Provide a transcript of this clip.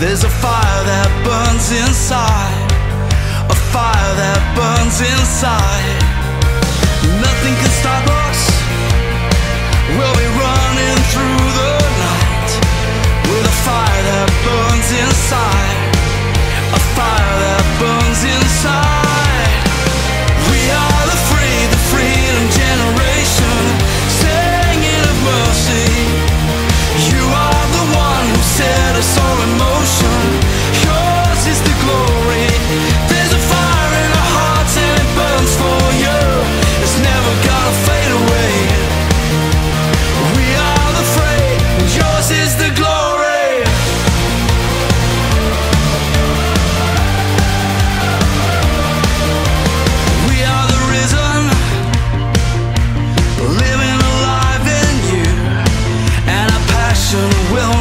There's a fire that burns inside, a fire that burns inside. Nothing can stop us. Passion will